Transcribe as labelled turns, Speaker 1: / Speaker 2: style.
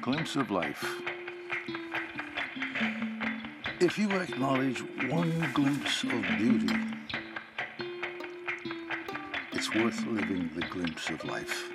Speaker 1: Glimpse of life. If you acknowledge one glimpse of beauty, it's worth living the glimpse of life.